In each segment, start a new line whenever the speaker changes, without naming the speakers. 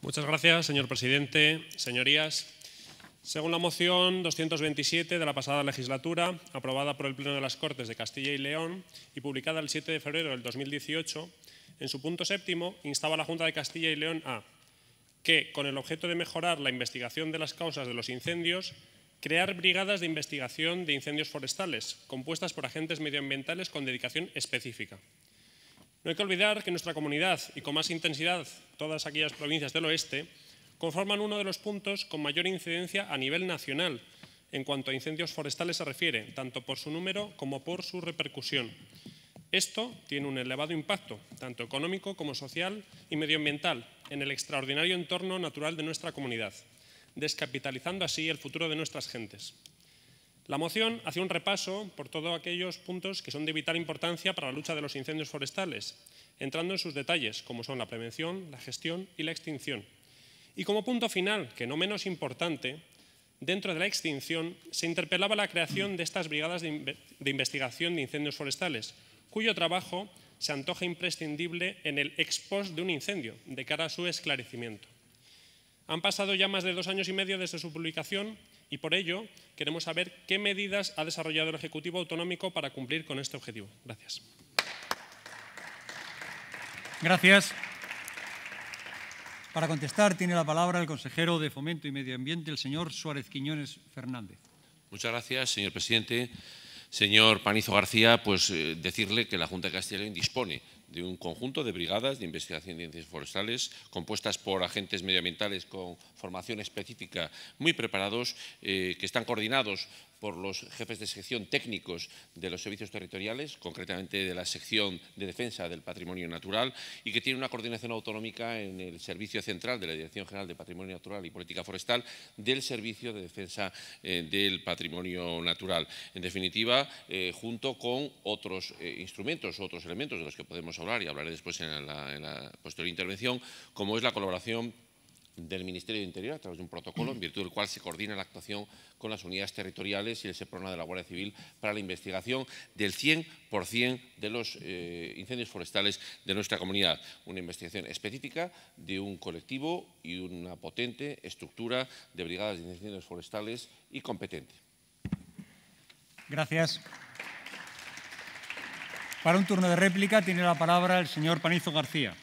Muchas gracias, señor presidente. Señorías, según la moción 227 de la pasada legislatura, aprobada por el Pleno de las Cortes de Castilla y León y publicada el 7 de febrero del 2018, en su punto séptimo instaba a la Junta de Castilla y León a que, con el objeto de mejorar la investigación de las causas de los incendios, crear brigadas de investigación de incendios forestales, compuestas por agentes medioambientales con dedicación específica. No hay que olvidar que nuestra comunidad, y con más intensidad todas aquellas provincias del oeste, conforman uno de los puntos con mayor incidencia a nivel nacional en cuanto a incendios forestales se refiere, tanto por su número como por su repercusión. Esto tiene un elevado impacto, tanto económico como social y medioambiental, en el extraordinario entorno natural de nuestra comunidad, descapitalizando así el futuro de nuestras gentes. La moción hace un repaso por todos aquellos puntos que son de vital importancia para la lucha de los incendios forestales, entrando en sus detalles, como son la prevención, la gestión y la extinción. Y como punto final, que no menos importante, dentro de la extinción se interpelaba la creación de estas brigadas de, investigación de incendios forestales, cuyo trabajo se antoja imprescindible en el ex post de un incendio, de cara a su esclarecimiento. Han pasado ya más de dos años y medio desde su publicación y por ello queremos saber qué medidas ha desarrollado el Ejecutivo Autonómico para cumplir con este objetivo. Gracias.
Gracias. Para contestar tiene la palabra el consejero de Fomento y Medio Ambiente, el señor Suárez Quiñones Fernández.
Muchas gracias, señor presidente. Señor Panizo García, pues eh, decirle que la Junta de Castilla y León dispone de un conjunto de brigadas de investigación de incendios forestales compuestas por agentes medioambientales con formación específica muy preparados, eh, que están coordinados por los jefes de sección técnicos de los servicios territoriales, concretamente de la sección de defensa del patrimonio natural, y que tiene una coordinación autonómica en el Servicio Central de la Dirección General de Patrimonio Natural y Política Forestal del Servicio de Defensa eh, del Patrimonio Natural. En definitiva, eh, junto con otros instrumentos, otros elementos de los que podemos hablar, y hablaré después en la, posterior intervención, como es la colaboración del Ministerio de Interior a través de un protocolo en virtud del cual se coordina la actuación con las unidades territoriales y el SEPRONA de la Guardia Civil para la investigación del 100% de los eh, incendios forestales de nuestra comunidad. Una investigación específica de un colectivo y una potente estructura de brigadas de incendios forestales y competente.
Gracias. Para un turno de réplica tiene la palabra el señor Panizo García.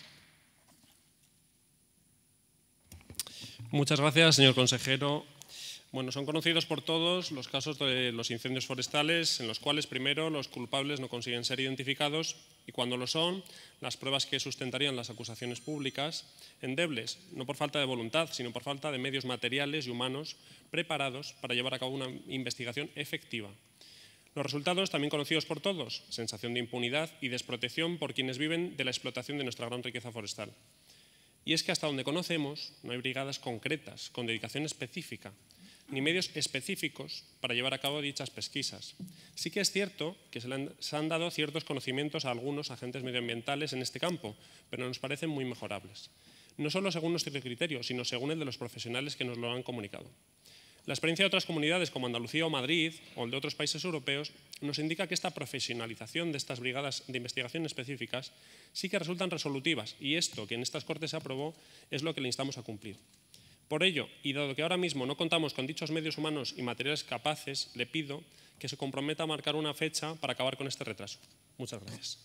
Muchas gracias, señor consejero. Bueno, son conocidos por todos los casos de los incendios forestales en los cuales primero los culpables no consiguen ser identificados y cuando lo son, las pruebas que sustentarían las acusaciones públicas endebles, no por falta de voluntad, sino por falta de medios materiales y humanos preparados para llevar a cabo una investigación efectiva. Los resultados, también conocidos por todos, sensación de impunidad y desprotección por quienes viven de la explotación de nuestra gran riqueza forestal. Y es que hasta donde conocemos no hay brigadas concretas, con dedicación específica, ni medios específicos para llevar a cabo dichas pesquisas. Sí que es cierto que se, han, dado ciertos conocimientos a algunos agentes medioambientales en este campo, pero nos parecen muy mejorables. No solo según nuestro criterio, sino según el de los profesionales que nos lo han comunicado. La experiencia de otras comunidades como Andalucía o Madrid o el de otros países europeos nos indica que esta profesionalización de estas brigadas de investigación específicas sí que resultan resolutivas y esto que en estas Cortes se aprobó es lo que le instamos a cumplir. Por ello, y dado que ahora mismo no contamos con dichos medios humanos y materiales capaces, le pido que se comprometa a marcar una fecha para acabar con este retraso. Muchas gracias.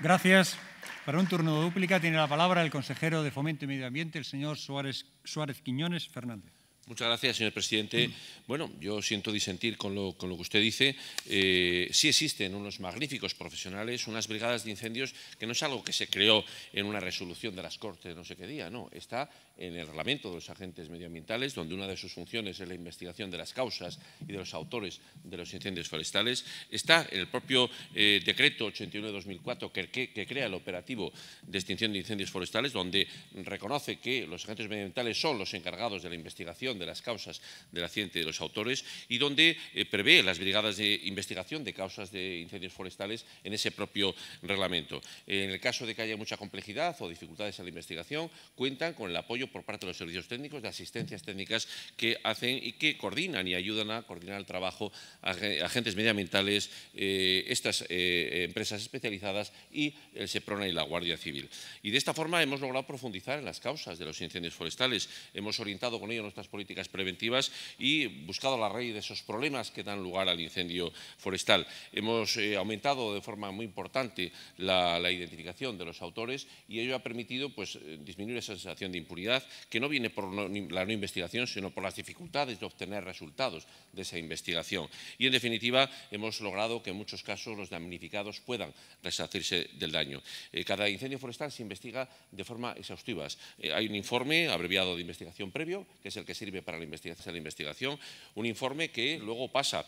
Gracias. Para un turno de dúplica tiene la palabra el consejero de Fomento y Medio Ambiente, el señor Suárez, Suárez Quiñones Fernández.
Muchas gracias, señor presidente. Bueno, yo siento disentir con lo, que usted dice. Eh, sí existen unos magníficos profesionales, unas brigadas de incendios, que no es algo que se creó en una resolución de las Cortes no sé qué día, no. Está en el reglamento de los agentes medioambientales, donde una de sus funciones es la investigación de las causas y de los autores de los incendios forestales. Está en el propio eh, decreto 81 de 2004 que, que, crea el operativo de extinción de incendios forestales, donde reconoce que los agentes medioambientales son los encargados de la investigación de las causas del accidente de los autores y donde eh, prevé las brigadas de investigación de causas de incendios forestales en ese propio reglamento. En el caso de que haya mucha complejidad o dificultades en la investigación, cuentan con el apoyo por parte de los servicios técnicos, de asistencias técnicas que hacen y que coordinan y ayudan a coordinar el trabajo a agentes medioambientales, eh, estas eh, empresas especializadas y el SEPRONA y la Guardia Civil. Y de esta forma hemos logrado profundizar en las causas de los incendios forestales. Hemos orientado con ello nuestras políticas preventivas y buscado la raíz de esos problemas que dan lugar al incendio forestal. Hemos eh, aumentado de forma muy importante la, identificación de los autores y ello ha permitido pues, disminuir esa sensación de impunidad que no viene por la no investigación, sino por las dificultades de obtener resultados de esa investigación. Y, en definitiva, hemos logrado que en muchos casos los damnificados puedan resarcirse del daño. Eh, cada incendio forestal se investiga de forma exhaustiva. hay un informe abreviado de investigación previo, que es el que sirve para la investigación, un informe que luego pasa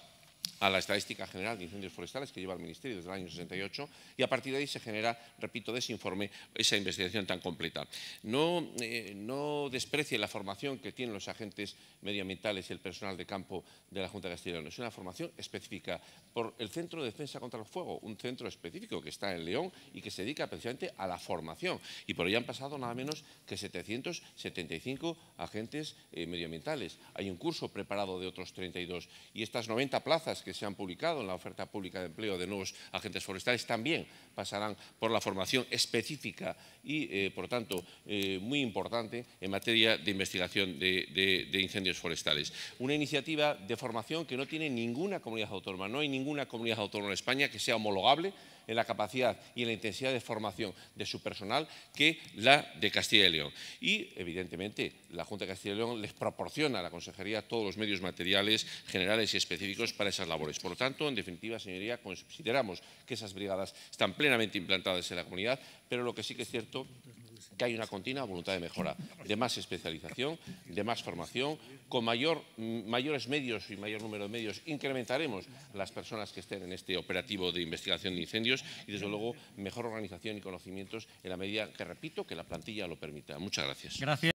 a la Estadística General de Incendios Forestales que lleva el Ministerio desde el año 68 y a partir de ahí se genera, repito, de ese informe, esa investigación tan completa. No, eh, no desprecie la formación que tienen los agentes medioambientales y el personal de campo de la Junta de Castilla y León. Es una formación específica por el Centro de Defensa contra el Fuego, un centro específico que está en León y que se dedica precisamente a la formación. Y por ello han pasado nada menos que 775 agentes eh, medioambientales. Hay un curso preparado de otros 32 y estas 90 plazas que se han publicado en la oferta pública de empleo de nuevos agentes forestales también pasarán por la formación específica y, eh, por tanto, eh, muy importante en materia de investigación de, incendios forestales. Una iniciativa de formación que no tiene ninguna comunidad autónoma, no hay ninguna comunidad autónoma en España que sea homologable en la capacidad y en la intensidad de formación de su personal que la de Castilla y León. Y, evidentemente, la Junta de Castilla y León les proporciona a la Consejería todos los medios materiales generales y específicos para Por lo tanto, en definitiva, señoría, consideramos que esas brigadas están plenamente implantadas en la comunidad, pero lo que sí que es cierto que hay una continua voluntad de mejora, de más especialización, de más formación, con mayor, mayores medios y mayor número de medios incrementaremos las personas que estén en este operativo de investigación de incendios y, desde luego, mejor organización y conocimientos en la medida que, repito, que la plantilla lo permita. Muchas gracias.
Gracias.